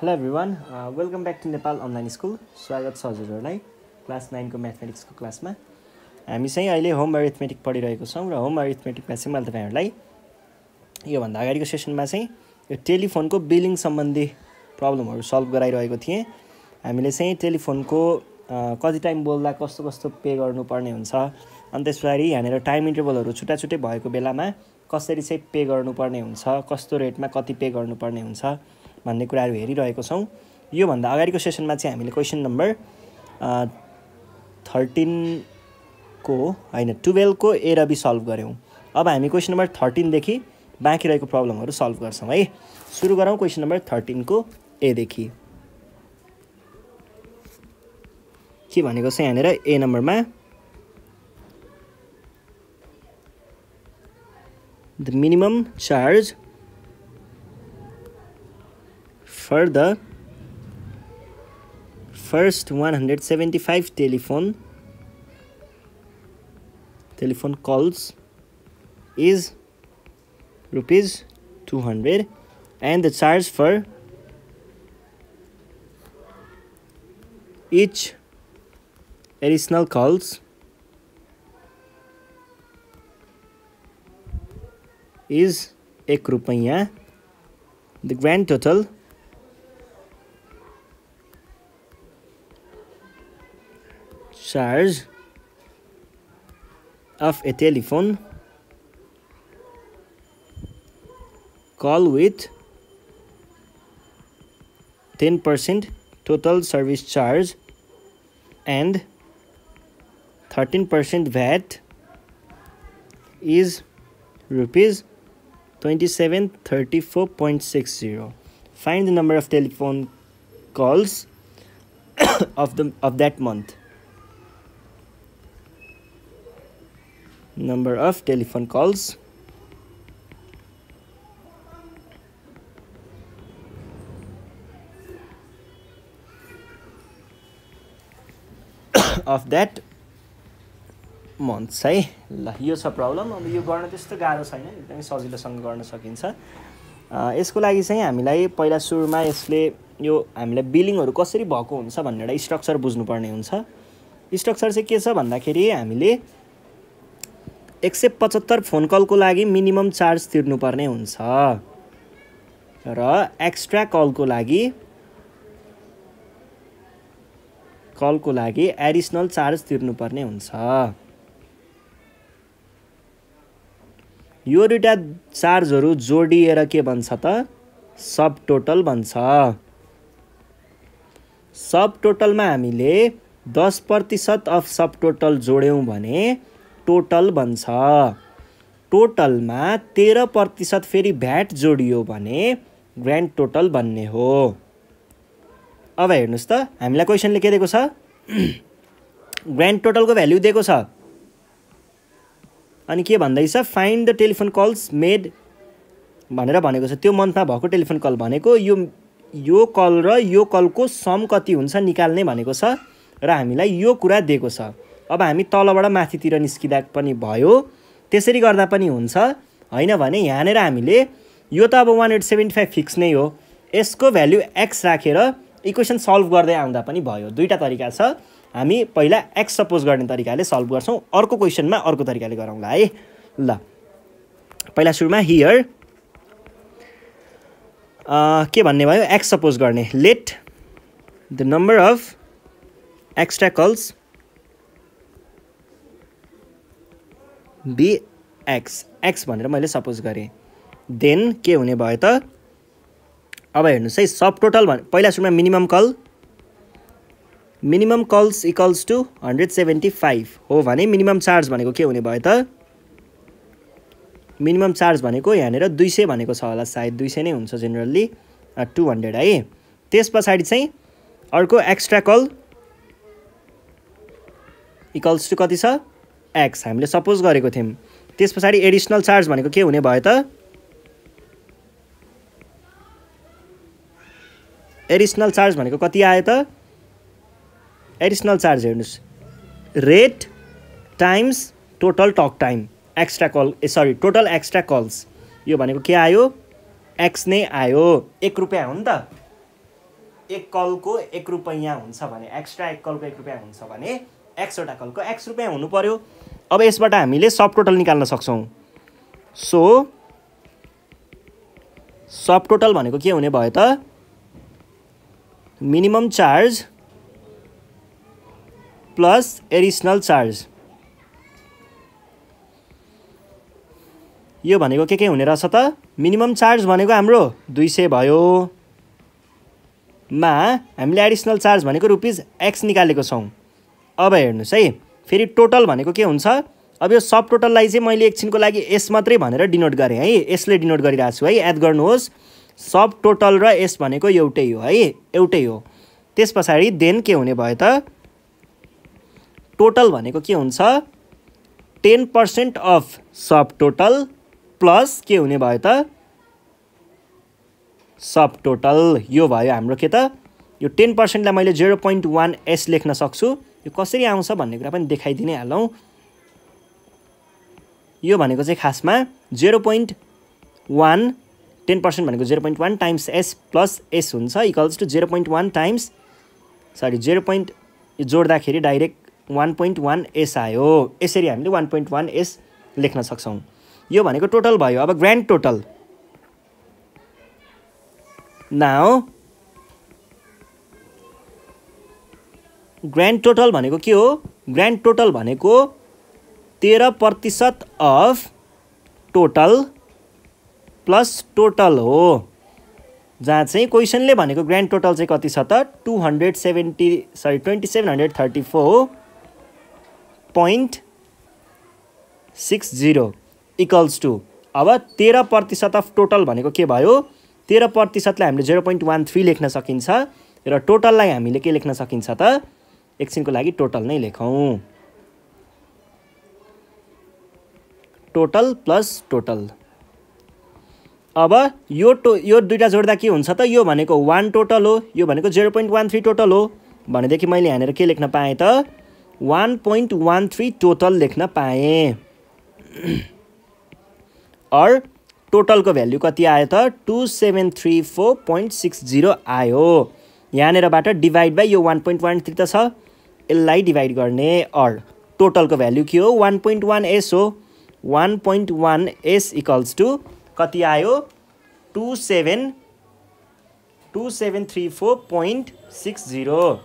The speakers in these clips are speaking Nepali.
Hello everyone welcome back to Nepal online school स्वागत छ हजुरहरूलाई क्लास नाइनको म्याथमेटिक्सको क्लासमा हामी चाहिँ अहिले होम अरिथमेटिक पढिरहेको छौँ र होम अरिथमेटिकमा चाहिँ मैले तपाईँहरूलाई योभन्दा अगाडिको सेसनमा चाहिँ यो टेलिफोनको बिलिङ सम्बन्धी प्रब्लमहरू सल्भ गराइरहेको थिएँ। हामीले चाहिँ टेलिफोनको कति टाइम बोल्दा कस्तो कस्तो पे गर्नुपर्ने हुन्छ अनि त्यस पछाडि यहाँनिर टाइम इन्टरभलहरू छुट्टा छुट्टै भएको बेलामा कसरी चाहिँ पे गर्नुपर्ने हुन्छ कस्तो रेटमा कति पे गर्नुपर्ने हुन्छ भन्ने कुराहरू हेरिरहेको छौँ। योभन्दा अगाडिको सेसनमा चाहिँ हामीले क्वेसन नम्बर थर्टिनको होइन टुवेल्भको ए र बी सल्भ गऱ्यौँ। अब हामी क्वेसन नम्बर थर्टिनदेखि बाँकी रहेको प्रब्लमहरू सल्भ गर्छौँ है। सुरु गरौँ क्वेसन नम्बर थर्टिनको एदेखि। के भनेको छ यहाँनिर? ए नम्बरमा the minimum charge For the first 175 telephone. Telephone calls is rupees 200 and the charge for each additional calls is a rupiah the grand total charge of a telephone call with 10% total service charge and 13% VAT is rupees 2734.60 find the number of telephone calls of the of that month number of telephone calls. Of that months है ल यो छ प्रब्लम अब यो गर्न त्यस्तो गाह्रो छैन एकदमै सजिलोसँग गर्न सकिन्छ। यसको लागि चाहिँ हामीलाई पहिला सुरुमा यसले यो हामीलाई बिलिङहरू कसरी भएको हुन्छ भन्ने एउटा स्ट्रक्चर बुझ्नुपर्ने हुन्छ। स्ट्रक्चर चाहिँ के छ भन्दाखेरि हामीले एक सय पचहत्तर फोन कलको लागि मिनिमम चार्ज तिर्नुपर्ने हुन्छ। र एक्स्ट्रा कलको लागि कलको लागि एडिसनल चार्ज तिर्नुपर्ने हुन्छ। यो दुइटा चार्जहरू जोडिएर के भन्छ त? सब टोटल भन्छ। सब टोटलमा हामीले दस प्रतिशत अफ सब टोटल जोड्यौँ भने टोटल भन्छ। टोटलमा तेह्र प्रतिशत फेरि भ्याट जोडियो भने ग्रान्ड टोटल भन्ने हो। अब हेर्नुहोस् त हामीलाई क्वेसनले के दिएको छ? ग्रान्ड टोटलको भ्याल्यु दिएको छ। अनि के भन्दैछ? Find the telephone calls made भनेर भनेको छ। त्यो मन्थमा भएको टेलिफोन कल भनेको यो यो कल र यो कलको सम कति हुन्छ निकाल्ने भनेको छ। र हामीलाई यो कुरा दिएको छ। अब हामी तलबाट माथितिर निस्किँदा पनि भयो। त्यसरी गर्दा पनि हुन्छ। होइन भने यहाँनिर हामीले यो त अब one eight seventy five fix नै हो। यसको भ्याल्यु एक्स राखेर इक्वेसन सल्भ गर्दै आउँदा पनि भयो। दुईवटा तरिका छ। हामी पहिला एक्स सपोज गर्ने तरिकाले सल्भ गर्छौँ। अर्को क्वेसनमा अर्को तरिकाले गरौँला है। ल पहिला सुरुमा हियर के भन्ने भयो? एक्स सपोज गर्ने। Let the number of extra calls be X X भनेर मैले सपोज गरेँ. देन के हुने भयो त? अब हेर्नुहोस् है सब टोटल भन् पहिला सुरुमा minimum call minimum calls equals to hundred seventy five हो भने मिनिमम चार्ज भनेको के हुने भयो त? मिनिमम चार्ज भनेको यहाँनिर दुई सय भनेको छ होला सायद दुई सय नै हुन्छ जेनरल्ली टु हन्ड्रेड है। त्यस पछाडि चाहिँ अर्को एक्स्ट्रा कल इक्वल्स टु कति छ? एक्स हामीले सपोज गरेको थियौँ। त्यस पछाडि एडिसनल चार्ज भनेको के हुने भयो त? एडिसनल चार्ज भनेको कति आयो त? एडिसनल चार्ज हेर्नुहोस्। Rate times total talk time extra call a sorry total extra calls यो भनेको के आयो? एक्स नै आयो। एक रुपियाँ हो नि त। एक कलको एक रुपियाँ हुन्छ भने एक्स्ट्रा एक कलको एक रुपियाँ हुन्छ भने एक्सवटा कलको एक्स रुपियाँ हुनु पऱ्यो अब यसबाट हामीले सब टोटल निकाल्न सक्छौँ। सो सब टोटल भनेको के हुने भयो त? Minimum charge plus additional charge यो भनेको के के हुने रहेछ त? मिनिमम चार्ज भनेको हाम्रो दुई सय भयो। मा हामीले एडिसनल चार्ज भनेको रुपिज एक्स निकालेको छौँ। अब हेर्नुहोस् है। फेरि टोटल भनेको के हुन्छ? अब यो सब टोटललाई चाहिँ मैले एकछिनको लागि एस मात्रै भनेर डिनोट गरेँ है। यसले डिनोट गरिरहेको छु है। याद गर्नुहोस्। सब टोटल र एस भनेको एउटै हो है। एउटै हो। त्यस पछाडि देन के हुने भयो त? टोटल भनेको के हुन्छ? Ten percent of sub total plus के हुने भयो त? सब टोटल यो भयो हाम्रो के त? यो टेन पर्सेन्टलाई मैले जेरो पोइन्ट वान एस लेख्न सक्छु। यो कसरी आउँछ भन्ने कुरा पनि देखाइदिनै हालौँ। यो भनेको चाहिँ खासमा zero point one ten percent भनेको zero point one times S plus S हुन्छ equals to zero point one times sorry zero point जोड्दाखेरि direct one point one S आयो। यसरी हामीले वान पोइन्ट वान एस लेख्न सक्छौँ। यो भनेको टोटल भयो। अब grand total now grand total भनेको के हो? ग्रान्ड टोटल भनेको तेह्र प्रतिशत अफ टोटल प्लस टोटल हो। जहाँ चाहिँ क्वेसनले भनेको ग्रान्ड टोटल चाहिँ कति छ त? Two hundred seventy sorry twenty seven hundred thirty four point six zero equals to अब तेह्र प्रतिशत अफ टोटल भनेको के भयो? तेह्र प्रतिशतलाई हामीले जेरो पोइन्ट वान थ्री लेख्न सकिन्छ र टोटललाई हामीले के लेख्न सकिन्छ त? एकछिनको लागि टोटल नै लेखौँ। Total plus total. अब यो टो यो दुइटा जोड्दा के हुन्छ त? यो भनेको वान टोटल हो यो भनेको zero point one three total हो। भनेदेखि मैले यहाँनिर के लेख्न पाएँ त? One point one three total लेख्न पाएँ। अर टोटलको भ्याल्यु कति आयो त? Two seven three four point six zero आयो। यहाँनिरबाट डिभाइड बाई यो वान पोइन्ट वान थ्री त छ। यसलाई डिभाइड गर्ने अर टोटलको भ्याल्यु के हो? वान पोइन्ट वान एस हो। One point one S equals to कति आयो? Two seven two seven three four point six zero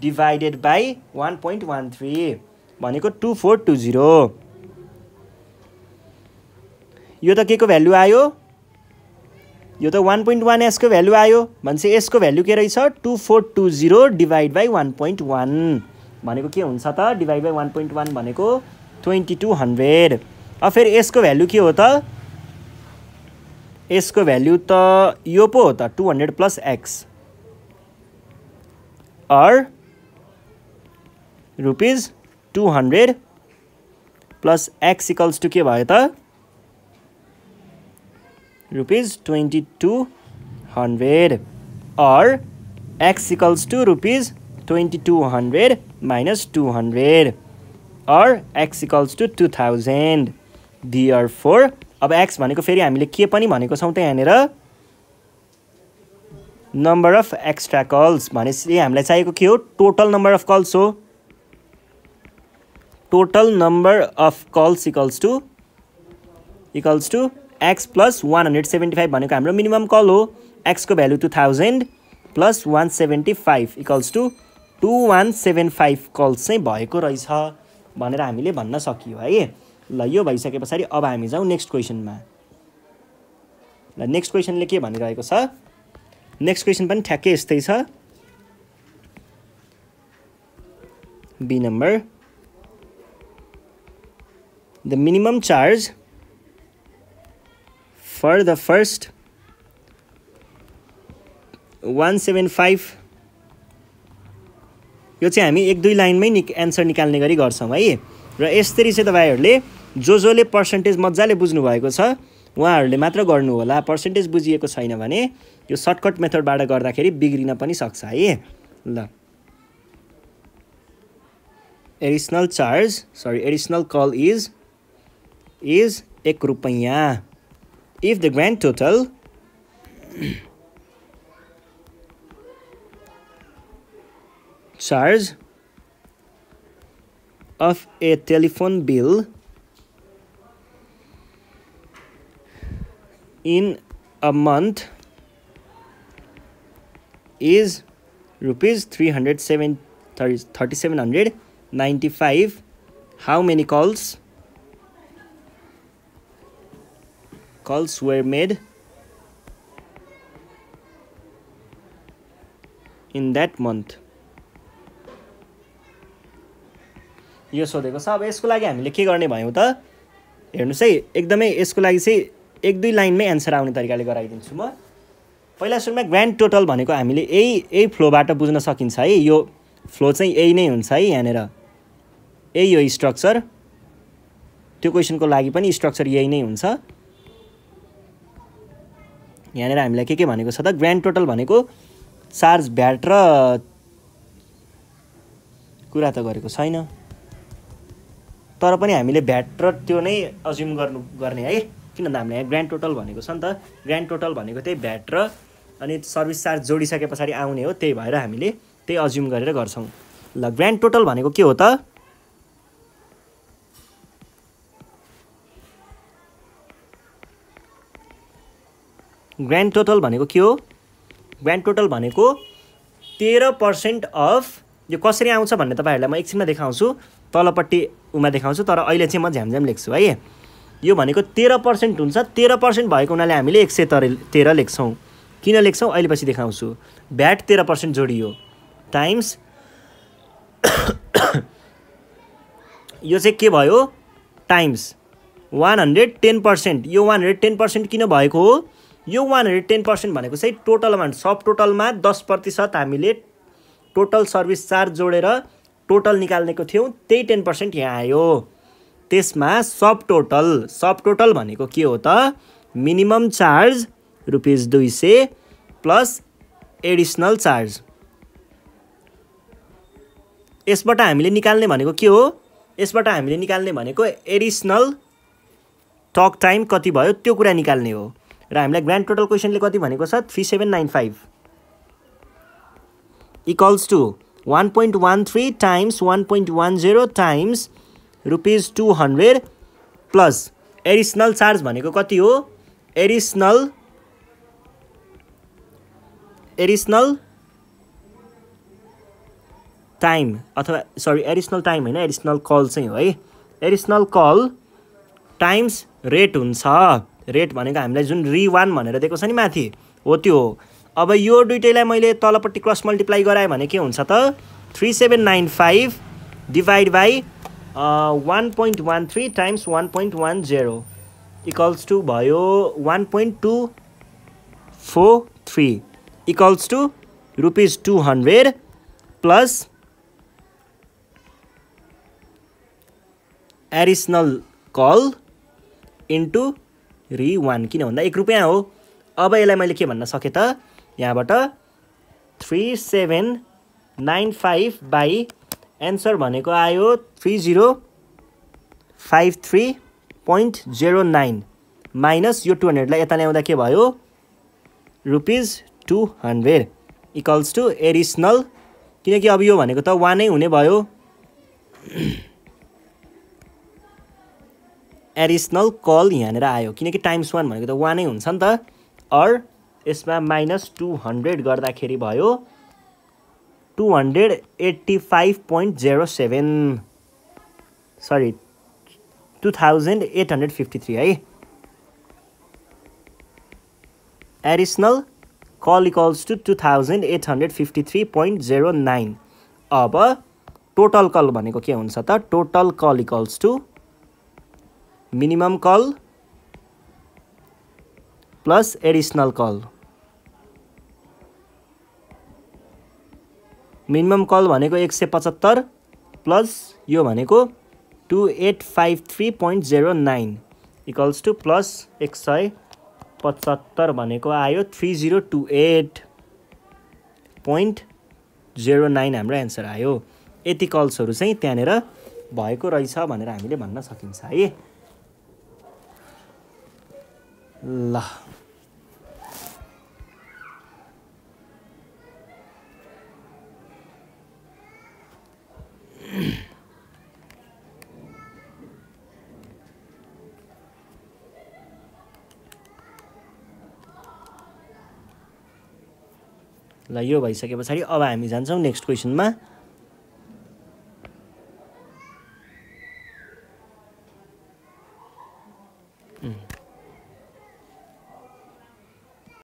divided by one point one three भनेको टु फोर टू जिरो यो त के को भ्यालु आयो? यो त वान पोइन्ट वान एसको भ्यालु आयो। भनेपछि यसको भ्यालु के रहेछ? Two four two zero divide by one point one भनेको के हुन्छ त? Divide by one point one भनेको ट्वेन्टी टू हन्ड्रेड अब फेरि यसको भ्यालु के हो त? यसको भ्याल्यु त यो पो हो त two hundred plus X or rupees two hundred plus X equals to के भयो त? Rupees twenty two hundred or X equals to rupees twenty two hundred minus two hundred or X equals to two thousand therefore अब एक्स भनेको फेरि हामीले के पनि भनेको छौँ त यहाँनिर? नम्बर अफ एक्स्ट्रा कल्स भनेपछि हामीलाई चाहिएको के हो? टोटल नम्बर अफ कल्स हो। Total number of calls equals to equals to X plus one hundred seventy five भनेको हाम्रो मिनिमम कल हो. एक्सको value two thousand plus one seventy five equals to two one seven five calls चाहिँ भएको रहेछ भनेर हामीले भन्न सकियो है। ल यो भइसके पछाडि अब हामी जाउँ नेक्स्ट क्वेसनमा ल नेक्स्ट क्वेसनले के भनिरहेको छ? नेक्स्ट क्वेसन पनि ठ्याक्कै यस्तै छ। B number the minimum charge first one seven five यो चाहिँ हामी एक दुई लाइनमै निक एन्सर निकाल्ने गरी गर्छौँ है। र यसरी चाहिँ तपाईँहरूले जो जसले पर्सेन्टेज मजाले बुझ्नुभएको छ उहाँहरूले मात्र गर्नु होला पर्सेन्टेज बुझिएको छैन भने यो सर्टकट मेथडबाट गर्दाखेरि बिग्रिन पनि सक्छ है। ल। Additional charge sorry additional call is is एक रुपैयाँ। if the grand total charge of a telephone bill in a month is rupees 307 3795 how many calls? Calls were made in that month. यो सोधेको छ। अब यसको लागि हामीले के गर्ने भयौँ त? हेर्नुहोस् है एकदमै यसको लागि चाहिँ एक दुई लाइनमै एन्सर आउने तरिकाले गराइदिन्छु म। पहिला सुरुमा ग्रान्ड टोटल भनेको हामीले यही यही फ्लोबाट बुझ्न सकिन्छ है। यो फ्लो चाहिँ यही नै हुन्छ है यहाँनिर। यही हो स्ट्रक्चर त्यो क्वेसनको लागि पनि स्ट्रक्चर यही नै हुन्छ। यहाँनिर हामीलाई के के भनेको छ त? ग्रान्ड टोटल भनेको चार्ज भ्याट र कुरा त गरेको छैन। तर पनि हामीले भ्याट र त्यो नै अज्युम गर्नु गर्ने है। किन भन्दा हामीले यहाँ ग्रान्ड टोटल भनेको छ नि त? ग्रान्ड टोटल भनेको त्यही भ्याट र अनि सर्भिस चार्ज जोडिसके पछाडि आउने हो त्यही भएर हामीले त्यही अज्युम गरेर गर्छौँ। ल ग्रान्ड टोटल भनेको के हो त? ग्रान्ड टोटल भनेको के हो? ग्रान्ड टोटल भनेको तेह्र पर्सेन्ट अफ यो कसरी आउँछ भन्ने तपाईँहरूलाई म एकछिनमा देखाउँछु तलपट्टि उमा देखाउँछु तर अहिले चाहिँ म झ्यामझ्याम लेख्छु है। यो भनेको तेह्र पर्सेन्ट हुन्छ तेह्र पर्सेन्ट भएको हुनाले हामीले एक सय तर तेह्र लेख्छौँ। किन लेख्छौँ? अहिले पछि देखाउँछु। भ्याट तेह्र पर्सेन्ट जोडियो। टाइम्स यो चाहिँ के भयो? Times one hundred ten percent यो वान हन्ड्रेड टेन पर्सेन्ट किन भएको हो? यो वान हन्ड्रेड टेन पर्सेन्ट भनेको चाहिँ टोटल अमाउन्ट सब टोटलमा दस प्रतिशत हामीले टोटल सर्भिस चार्ज जोडेर टोटल निकाल्नेको थियौँ त्यही टेन पर्सेन्ट यहाँ आयो। त्यसमा सब टोटल सब टोटल भनेको के हो त? मिनिमम चार्ज रुपिस दुई सय प्लस एडिसनल चार्ज। यसबाट हामीले निकाल्ने भनेको के हो? यसबाट हामीले निकाल्ने भनेको एडिसनल टक टाइम कति भयो? त्यो कुरा निकाल्ने हो। र हामीलाई ग्रान्ड टोटल क्वेसनले कति भनेको छ? Three seven nine five equals to one point one three times one point one zero times rupees two hundred plus additional charge भनेको कति हो? एडिसनल एडिसनल टाइम अथवा सरी एडिसनल टाइम होइन एडिसनल कल चाहिँ हो है। एडिसनल कल टाइम्स रेट हुन्छ। रेट भनेको हामीलाई जुन रि वान भनेर दिएको छ नि माथि हो त्यो हो। अब यो दुइटैलाई मैले तलपट्टि क्रस मल्टिप्लाई गराएँ भने के हुन्छ त? Three seven nine five divide by one point one three times one point one zero equals to भयो one point two four three equals to rupees two hundred plus additional call into रि वान किन भन्दा एक रुपियाँ हो। अब यसलाई मैले के भन्न सकेँ त? यहाँबाट three seven nine five by answer भनेको आयो three zero five three point zero nine minus यो टु हन्ड्रेडलाई यता ल्याउँदा के भयो? Rupees two hundred equals to additional. किनकि अब यो भनेको त वानै हुने भयो। एडिसनल कल यहाँनिर आयो। किनकि टाइम्स वान भनेको त वानै हुन्छ नि त। अर यसमा माइनस टू हन्ड्रेड गर्दाखेरि भयो two hundred eighty five point zero seven sorry two thousand eight hundred fifty three है। Additional call equals to two thousand eight hundred fifty three point zero nine अब टोटल कल भनेको के हुन्छ त? Total call equals to minimum call plus additional call minimum call भनेको एक सय पचहत्तर प्लस यो भनेको two eight five three point zero nine equals to plus एक सय पचहत्तर भनेको आयो three zero two eight point zero nine हाम्रो एन्सर आयो। यति कल्सहरू चाहिँ त्यहाँनिर भएको रहेछ भनेर हामीले भन्न सकिन्छ है। ल। ल यो भइसके पछाडि अब हामी जान्छौँ नेक्स्ट क्वेसनमा।